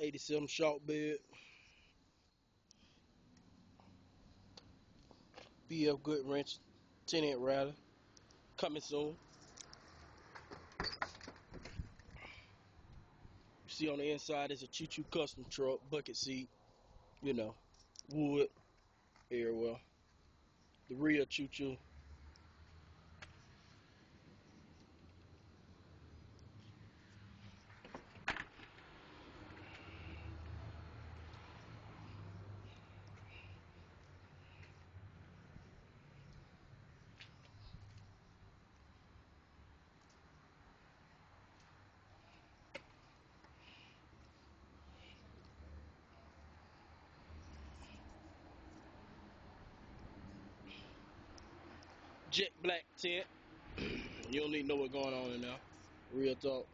87 short bed. BF Goodrich, 10 inch router. Coming soon. You see on the inside is a Choo Choo custom truck, bucket seat, you know, wood, air well. The real Choo Choo. Jet black tent. you don't need to know what's going on in there. Real talk.